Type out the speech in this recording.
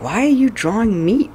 Why are you drawing meat?